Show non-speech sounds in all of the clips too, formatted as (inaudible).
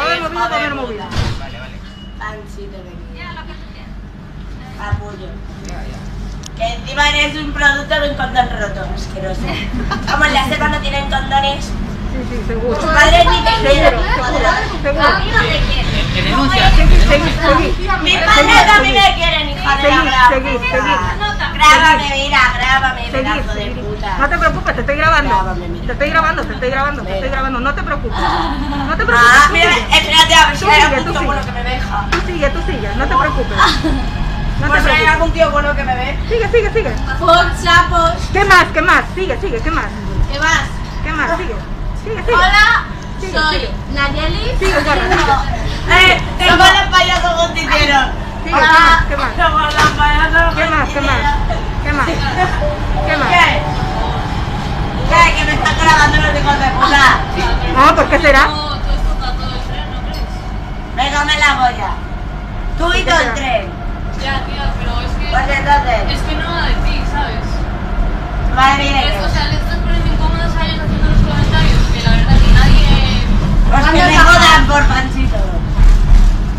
va a haber movida, va a haber movida. Vale, vale. Pancito. Ya, lo que tú quieras. Ya, ya. Que encima eres un producto de un condón roto, asqueroso. Como en la selva no tienen condones, Sí, sí, seguro. tus padres ni te quieren. Seguro. A mí no te quiero. Te, te denuncia. Seguí, seguí, seguí. Mis padres mí me quieren, hija de la Seguid, Grábame, mira, grábame, pedazo de puta. No te preocupes, te estoy grabando. Grábame, mira. Te estoy grabando, te estoy grabando, te estoy grabando. No te preocupes. No te preocupes. Ah, mira, espérate a ver si Tú hay sigue, algún tú tío sigue. bueno que me deja. Tú sigue, tú sigue, no te preocupes. No Pues te hay algún tío bueno que me ve. Sigue, sigue, sigue. Por chapos. ¿Qué más? ¿Qué más? Sigue, sigue, ¿qué más? ¿Qué más? ¿Qué más? Sigue. Sigue, sigue. Hola, Sigue, soy sigue. Nayeli. Sigue. Eh, somos los payasos justicieros. Sigue, ¿qué más? ¿Qué más? ¿Qué más? ¿Qué más? ¿Qué? ¿Qué? ¿Qué? Que me están grabando los hijos de puta. No, ¿por qué será? Venga, me la voy ya. Tú y todo el tren. Ya, tía, pero es que... Pues entonces, Es que no va de ti, ¿sabes? madre mía. O sea, le estás poniendo incómodas a ellos haciendo los comentarios, que la verdad que nadie... Pues que me jodan por panchito.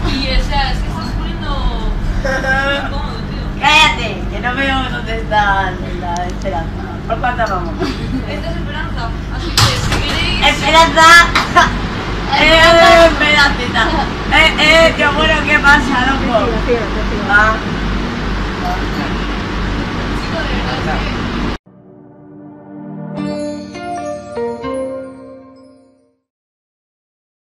Y, o sea, es que estás poniendo... incómodo, tío. Cállate, que no está la esperanza. ¿Por cuánto vamos? (laughs) Esta es esperanza, así que si queréis... Esperanza. (laughs) Eh, esperancita. Eh, eh, qué bueno, ¿qué pasa, loco? Ah. Chico, de verdad, es que...